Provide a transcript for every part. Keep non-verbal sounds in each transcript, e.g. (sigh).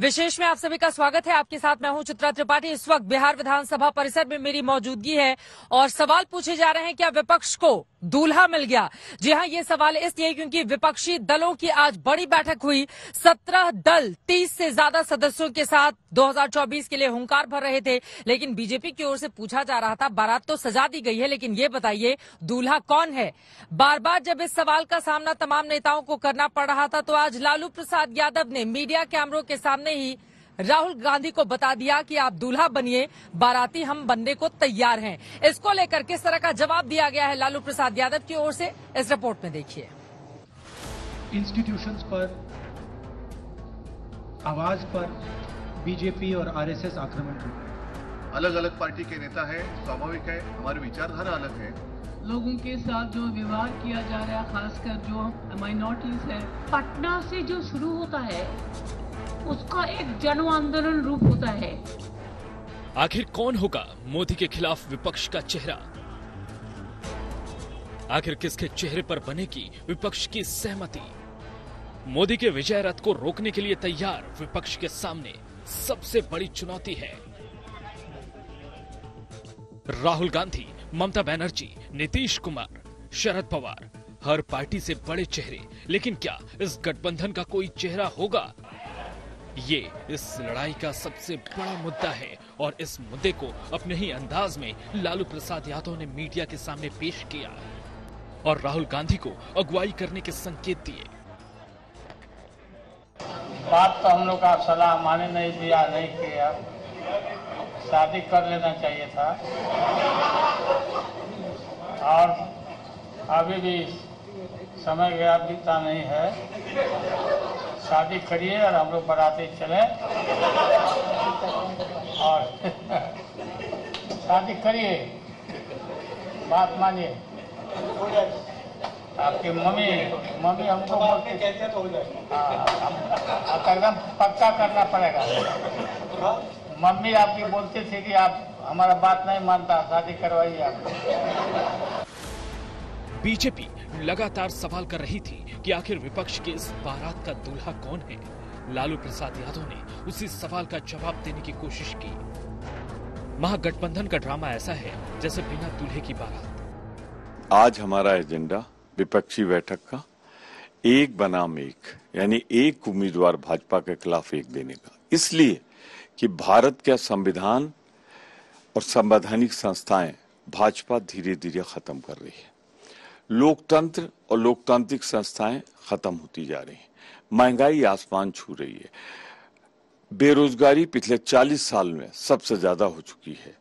विशेष में आप सभी का स्वागत है। आपके साथ मैं हूँ चित्रा त्रिपाठी। इस वक्त बिहार विधानसभा परिसर में मेरी मौजूदगी है और सवाल पूछे जा रहे हैं, क्या विपक्ष को दूल्हा मिल गया? जी हाँ, ये सवाल इसलिए क्योंकि विपक्षी दलों की आज बड़ी बैठक हुई। सत्रह दल तीस से ज़्यादा सदस्यों के साथ 2024 के लिए हुंकार भर रहे थे, लेकिन बीजेपी की ओर से पूछा जा रहा था, बारात तो सजा दी गई है, लेकिन ये बताइए, दूल्हा कौन है? बार बार जब इस सवाल का सामना तमाम नेताओं को करना पड़ रहा था तो आज लालू प्रसाद यादव ने मीडिया कैमरों के सामने ही राहुल गांधी को बता दिया कि आप दूल्हा बनिए बाराती हम बनने को तैयार हैं। इसको लेकर किस तरह का जवाब दिया गया है लालू प्रसाद यादव की ओर से इस रिपोर्ट में देखिए। इंस्टीट्यूशंस पर आवाज़ पर बीजेपी और आरएसएस आक्रमण कर अलग अलग पार्टी के नेता हैं स्वाभाविक है हमारी विचारधारा अलग है। लोगों के साथ जो व्यवहार किया जा रहा है खासकर जो माइनॉरिटीज है पटना से जो शुरू होता है उसका एक जन आंदोलन रूप होता है। आखिर कौन होगा मोदी के खिलाफ विपक्ष का चेहरा? आखिर किसके चेहरे पर बनेगी विपक्ष की सहमति? मोदी के विजय रथ को रोकने के लिए तैयार विपक्ष के सामने सबसे बड़ी चुनौती है। राहुल गांधी, ममता बनर्जी, नीतीश कुमार, शरद पवार, हर पार्टी से बड़े चेहरे। लेकिन क्या इस गठबंधन का कोई चेहरा होगा? ये इस लड़ाई का सबसे बड़ा मुद्दा है और इस मुद्दे को अपने ही अंदाज में लालू प्रसाद यादव ने मीडिया के सामने पेश किया और राहुल गांधी को अगुवाई करने के संकेत दिए। बात तो हम लोग का सलाह माने नहीं दिया नहीं किया। शादी कर लेना चाहिए था। और अभी भी समय गया, बीता नहीं है। शादी करिए और हम लोग बराते चले। और (laughs) शादी करिए। बात मानिए। आपकी मम्मी मम्मी हमको बोलती कहते तो हो जाए। हाँ एकदम पक्का करना पड़ेगा। मम्मी आपकी बोलती थी कि आप हमारा बात नहीं मानता शादी करवाइए आप। बीजेपी लगातार सवाल कर रही थी कि आखिर विपक्ष के इस बारात का दूल्हा कौन है? लालू प्रसाद यादव ने उसी सवाल का जवाब देने की कोशिश की। महागठबंधन का ड्रामा ऐसा है जैसे बिना दूल्हे की बारात। आज हमारा एजेंडा विपक्षी बैठक का एक बनाम एक, यानी एक उम्मीदवार भाजपा के खिलाफ एक देने का। इसलिए कि भारत का संविधान और संवैधानिक संस्थाएँ भाजपा धीरे धीरे खत्म कर रही है। लोकतंत्र और लोकतांत्रिक संस्थाएँ खत्म होती जा रही हैं। महँगाई आसमान छू रही है। बेरोजगारी पिछले 40 साल में सबसे ज़्यादा हो चुकी है।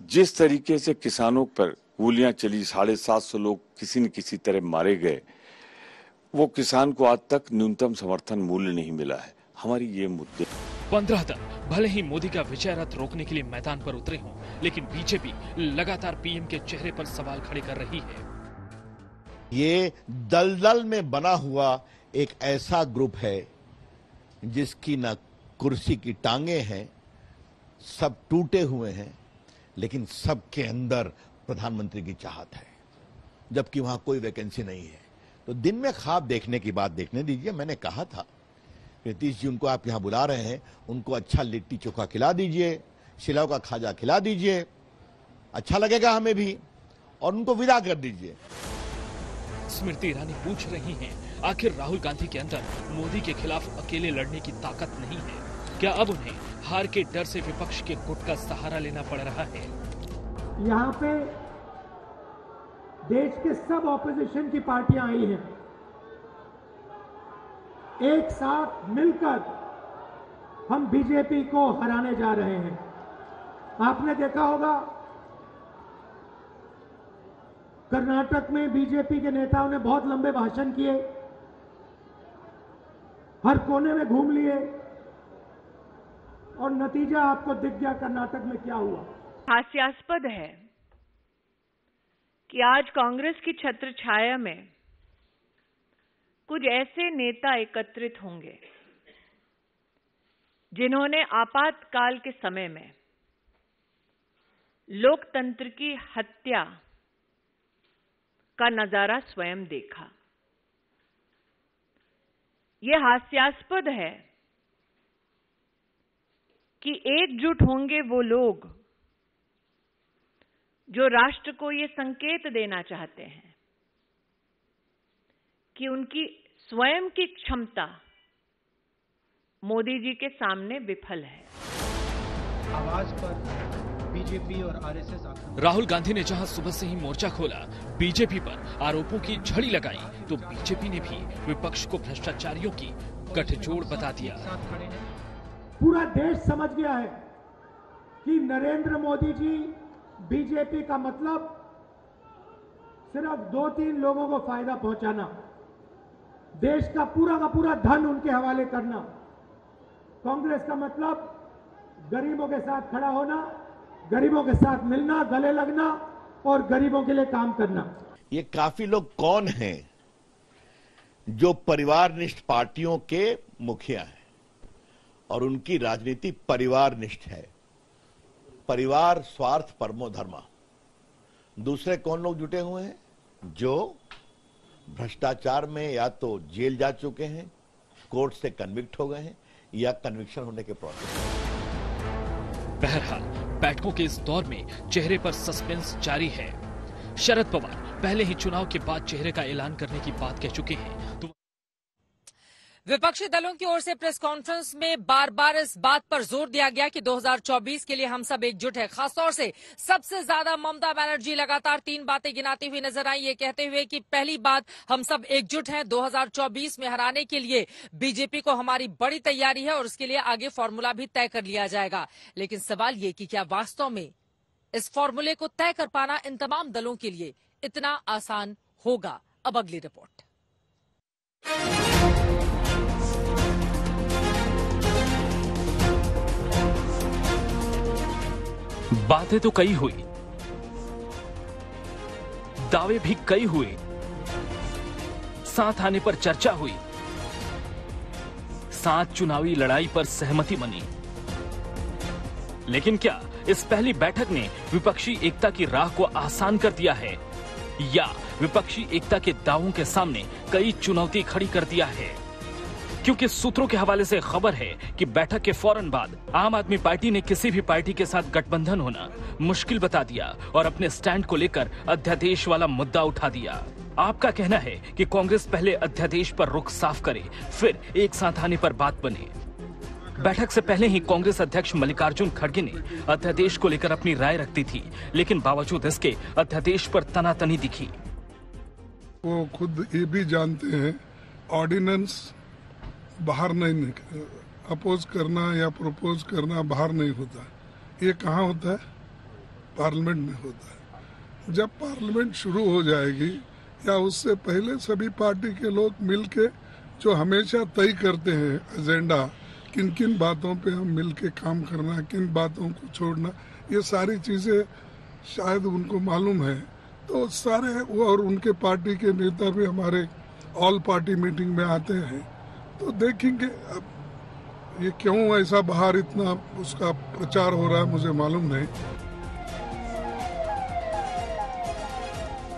जिस तरीके से किसानों पर गोलियाँ चली, साढ़े सात सौ लोग किसी न किसी तरह मारे गए, वो किसान को आज तक न्यूनतम समर्थन मूल्य नहीं मिला है। हमारी ये मुद्दे पंद्रह दल भले ही मोदी का विजय रथ रोकने के लिए मैदान पर उतरे हों, लेकिन बीजेपी लगातार पीएम के चेहरे पर सवाल खड़े कर रही है। ये दलदल में बना हुआ एक ऐसा ग्रुप है जिसकी न कुर्सी की टांगे हैं, सब टूटे हुए हैं, लेकिन सबके अंदर प्रधानमंत्री की चाहत है, जबकि वहाँ कोई वैकेंसी नहीं है। तो दिन में ख्वाब देखने की बात देखने दीजिए, मैंने कहा था। नीतीश जी, उनको आप यहाँ बुला रहे हैं, उनको अच्छा लिट्टी चोखा खिला दीजिए, शिलाव का खाजा खिला दीजिए अच्छा लगेगा हमें भी, और उनको विदा कर दीजिए। स्मृति ईरानी पूछ रही हैं, आखिर राहुल गांधी के अंदर मोदी के खिलाफ अकेले लड़ने की ताकत नहीं है। क्या अब उन्हें हार के डर से विपक्ष के गुट का सहारा लेना पड़ रहा है? यहाँ पे देश के सब ऑपोजिशन की पार्टियाँ आई हैं। एक साथ मिलकर हम बीजेपी को हराने जा रहे हैं। आपने देखा होगा कर्नाटक में बीजेपी के नेताओं ने बहुत लंबे भाषण किए। हर कोने में घूम लिए। और नतीजा आपको दिख गया कर्नाटक में क्या हुआ? हास्यास्पद है कि आज कांग्रेस की छत्र छाया में कुछ ऐसे नेता एकत्रित होंगे, जिन्होंने आपातकाल के समय में लोकतंत्र की हत्या का नज़ारा स्वयं देखा। यह हास्यास्पद है कि एकजुट होंगे वो लोग जो राष्ट्र को ये संकेत देना चाहते हैं कि उनकी स्वयं की क्षमता मोदी जी के सामने विफल है। आवाज़ पर बीजेपी और आरएसएस राहुल गांधी ने जहाँ सुबह से ही मोर्चा खोला बीजेपी पर आरोपों की झड़ी लगाई तो बीजेपी ने भी विपक्ष को भ्रष्टाचारियों की गठजोड़ बता दिया। पूरा देश समझ गया है कि नरेंद्र मोदी जी बीजेपी का मतलब सिर्फ़ दो तीन लोगों को फ़ायदा पहुंचाना देश का पूरा का पूरा धन उनके हवाले करना। कांग्रेस का मतलब गरीबों के साथ खड़ा होना गरीबों के साथ मिलना गले लगना और गरीबों के लिए काम करना। ये काफ़ी लोग कौन हैं जो परिवार निष्ठ पार्टियों के मुखिया हैं और उनकी राजनीति परिवार निष्ठ है। परिवार स्वार्थ परमो धर्मा। दूसरे कौन लोग जुटे हुए हैं? जो भ्रष्टाचार में या तो जेल जा चुके हैं कोर्ट से कन्विक्ट हो गए हैं या कन्विक्शन होने के प्रोसेस में बहरहाल बैठकों के इस दौर में चेहरे पर सस्पेंस जारी है। शरद पवार पहले ही चुनाव के बाद चेहरे का ऐलान करने की बात कह चुके हैं तो विपक्षी दलों की ओर से प्रेस कॉन्फ्रेंस में बार बार इस बात पर ज़ोर दिया गया कि 2024 के लिए हम सब एकजुट है। खासतौर से सबसे ज़्यादा ममता बनर्जी लगातार तीन बातें गिनाती हुई नज़र आई। ये कहते हुए कि पहली बात, हम सब एकजुट हैं 2024 में हराने के लिए। बीजेपी को हमारी बड़ी तैयारी है और उसके लिए आगे फॉर्मूला भी तय कर लिया जाएगा। लेकिन सवाल ये कि क्या वास्तव में इस फॉर्मूले को तय कर पाना इन तमाम दलों के लिए इतना आसान होगा? अब अगली रिपोर्ट। बातें तो कई हुई। दावे भी कई हुए। साथ आने पर चर्चा हुई। साथ चुनावी लड़ाई पर सहमति बनी। लेकिन क्या इस पहली बैठक ने विपक्षी एकता की राह को आसान कर दिया है? या विपक्षी एकता के दावों के सामने कई चुनौती खड़ी कर दिया है? क्योंकि सूत्रों के हवाले से खबर है कि बैठक के फ़ौरन बाद आम आदमी पार्टी ने किसी भी पार्टी के साथ गठबंधन होना मुश्किल बता दिया और अपने स्टैंड को लेकर अध्यादेश वाला मुद्दा उठा दिया। आपका कहना है कि कांग्रेस पहले अध्यादेश पर रुख साफ़ करे, फिर एक साथ आने पर बात बने। बैठक से पहले ही कांग्रेस अध्यक्ष मल्लिकार्जुन खड़गे ने अध्यादेश को लेकर अपनी राय रख दी थी, लेकिन बावजूद इसके अध्यादेश पर तनातनी दिखी। वो खुद ये भी जानते हैं ऑर्डिनेंस बाहर नहीं अपोज करना या प्रपोज करना बाहर नहीं होता। ये कहाँ होता है? पार्लियामेंट में होता है। जब पार्लियामेंट शुरू हो जाएगी, या उससे पहले सभी पार्टी के लोग मिलके जो हमेशा तय करते हैं एजेंडा किन किन बातों पे हम मिलके काम करना, किन बातों को छोड़ना, ये सारी चीज़ें शायद उनको मालूम है। तो सारे वो और उनके पार्टी के नेता भी हमारे ऑल पार्टी मीटिंग में आते हैं। तो देखेंगे अब ये क्यों ऐसा बाहर इतना उसका प्रचार हो रहा है, मुझे मालूम नहीं।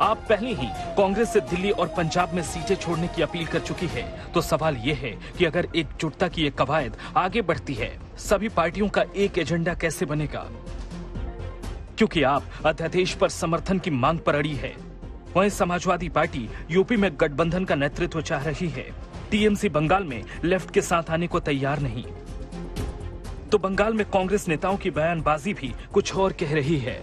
आप पहले ही कांग्रेस से दिल्ली और पंजाब में सीटें छोड़ने की अपील कर चुकी है तो सवाल ये है कि अगर एकजुटता की ये कवायद आगे बढ़ती है, सभी पार्टियों का एक एजेंडा कैसे बनेगा? क्योंकि आप अध्यादेश पर समर्थन की मांग पर अड़ी है। वहीं समाजवादी पार्टी यूपी में गठबंधन का नेतृत्व चाह रही है। टीएमसी बंगाल में लेफ़्ट के साथ आने को तैयार नहीं। तो बंगाल में कांग्रेस नेताओं की बयानबाजी भी कुछ और कह रही है।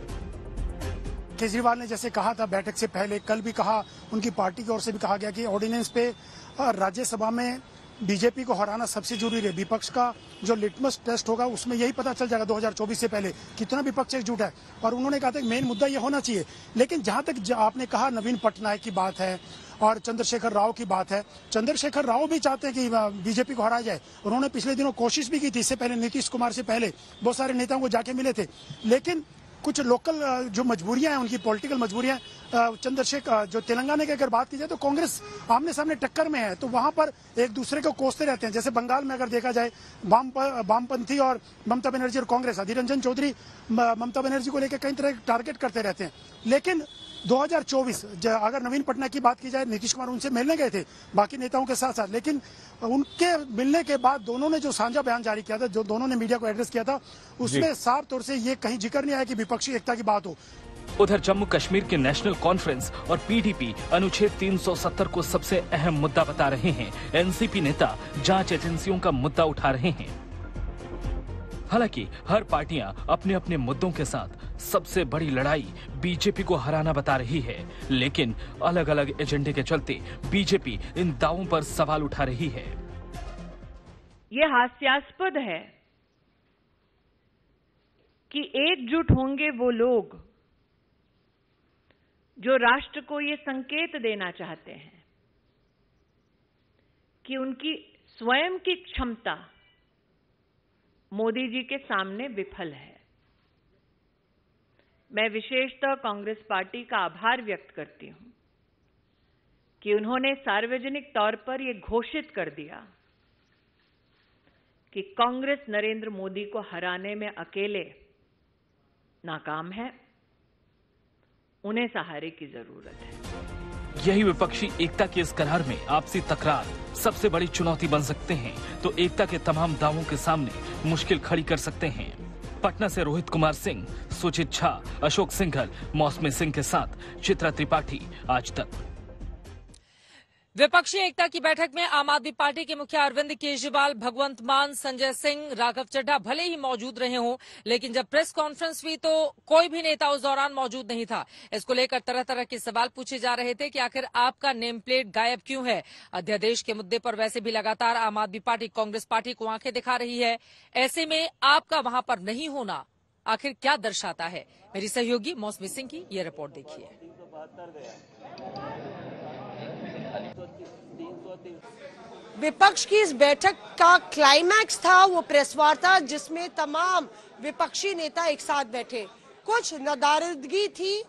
केजरीवाल ने जैसे कहा था, बैठक से पहले कल भी कहा, उनकी पार्टी की ओर से भी कहा गया कि ऑर्डिनेंस पे राज्यसभा में बीजेपी को हराना सबसे ज़रूरी है। विपक्ष का जो लिटमस टेस्ट होगा, उसमें यही पता चल जाएगा 2024 से पहले कितना विपक्ष एकजुट है। और उन्होंने कहा था मेन मुद्दा ये होना चाहिए। लेकिन जहाँ तक आपने कहा नवीन पटनायक की बात है और चंद्रशेखर राव की बात है। चंद्रशेखर राव भी चाहते हैं कि बीजेपी को हराया जाए। उन्होंने पिछले दिनों कोशिश भी की थी, इससे पहले नीतीश कुमार से पहले बहुत सारे नेताओं को जाके मिले थे। लेकिन कुछ लोकल जो मजबूरियाँ हैं, उनकी पॉलिटिकल मजबूरियाँ चंद्रशेखर जो तेलंगाना की अगर बात की जाए तो कांग्रेस आमने सामने टक्कर में है। तो वहाँ पर एक दूसरे को कोसते रहते हैं। जैसे बंगाल में अगर देखा जाए, वाम वामपंथी और ममता बनर्जी और कांग्रेस, अधीर रंजन चौधरी ममता बनर्जी को लेकर कई तरह टारगेट करते रहते हैं। लेकिन 2024 ज- अगर नवीन पटनायक की बात की जाए नीतीश कुमार उनसे मिलने गए थे बाकी नेताओं के साथ साथ लेकिन उनके मिलने के बाद दोनों ने जो साझा बयान जारी किया था जो दोनों ने मीडिया को एड्रेस किया था उसमें साफ़ तौर से ये कहीं ज़िक्र नहीं आया कि विपक्षी एकता की बात हो। उधर जम्मू कश्मीर के नेशनल कॉन्फ्रेंस और पीडीपी अनुच्छेद 370 को सबसे अहम मुद्दा बता रहे हैं। एनसीपी नेता जाँच एजेंसियों का मुद्दा उठा रहे हैं। हालाँकि हर पार्टियाँ अपने अपने मुद्दों के साथ सबसे बड़ी लड़ाई बीजेपी को हराना बता रही है, लेकिन अलग अलग एजेंडे के चलते बीजेपी इन दावों पर सवाल उठा रही है। ये हास्यास्पद है कि एकजुट होंगे वो लोग जो राष्ट्र को ये संकेत देना चाहते हैं कि उनकी स्वयं की क्षमता मोदी जी के सामने विफल है। मैं विशेषतः कांग्रेस पार्टी का आभार व्यक्त करती हूँ कि उन्होंने सार्वजनिक तौर पर यह घोषित कर दिया कि कांग्रेस नरेंद्र मोदी को हराने में अकेले नाकाम है, उन्हें सहारे की ज़रूरत है। यही विपक्षी एकता की इस करार में आपसी तकरार सबसे बड़ी चुनौती बन सकते हैं तो एकता के तमाम दावों के सामने मुश्किल खड़ी कर सकते हैं। पटना से रोहित कुमार सिंह, सुचित झा, अशोक सिंघल, मौसमी सिंह के साथ चित्रा त्रिपाठी आज तक। विपक्षी एकता की बैठक में आम आदमी पार्टी के मुखिया अरविंद केजरीवाल, भगवंत मान, संजय सिंह, राघव चड्ढा भले ही मौजूद रहे हों, लेकिन जब प्रेस कॉन्फ्रेंस हुई तो कोई भी नेता उस दौरान मौजूद नहीं था। इसको लेकर तरह तरह के सवाल पूछे जा रहे थे कि आखिर आपका नेम प्लेट गायब क्यों है? अध्यादेश के मुद्दे पर वैसे भी लगातार आम आदमी पार्टी, कांग्रेस पार्टी को आँखें दिखा रही है। ऐसे में आपका वहाँ पर नहीं होना आखिर क्या दर्शाता है? मेरी सहयोगी मौसमी सिंह की ये रिपोर्ट देखिए। विपक्ष की इस बैठक का क्लाइमैक्स था, वो प्रेस वार्ता जिसमें तमाम विपक्षी नेता एक साथ बैठे। कुछ नदारदगी थी,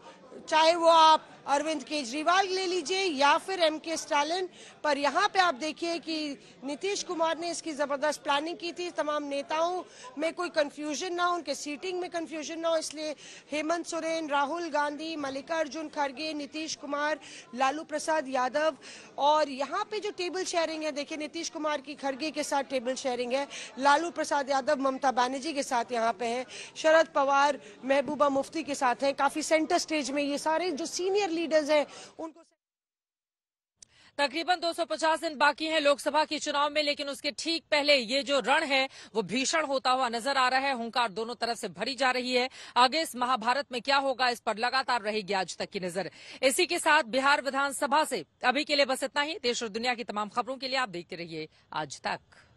चाहे वो आप अरविंद केजरीवाल ले लीजिए या फिर एम के स्टालिन पर यहाँ पे आप देखिए कि नीतीश कुमार ने इसकी ज़बरदस्त प्लानिंग की थी। तमाम नेताओं में कोई कंफ्यूजन ना हो, उनके सीटिंग में कंफ्यूजन ना हो, इसलिए हेमंत सोरेन, राहुल गांधी, मल्लिकार्जुन खड़गे, नीतीश कुमार, लालू प्रसाद यादव और यहाँ पे जो टेबल शेयरिंग है, देखिए नीतीश कुमार की खड़गे के साथ टेबल शेयरिंग है, लालू प्रसाद यादव, ममता बनर्जी के साथ यहाँ पे है, शरद पवार, महबूबा मुफ्ती के साथ हैं, काफ़ी सेंटर स्टेज में ये सारे जो सीनियर लीडर्स हैं, उनको तकरीबन 250 दिन बाकी हैं लोकसभा के चुनाव में, लेकिन उसके ठीक पहले ये जो रण है, वो भीषण होता हुआ नज़र आ रहा है। हुंकार दोनों तरफ़ से भरी जा रही है। आगे इस महाभारत में क्या होगा, इस पर लगातार रहेगी आज तक की नज़र। इसी के साथ बिहार विधानसभा से अभी के लिए बस इतना ही। देश और दुनिया की तमाम खबरों के लिए आप देखते रहिए आज तक।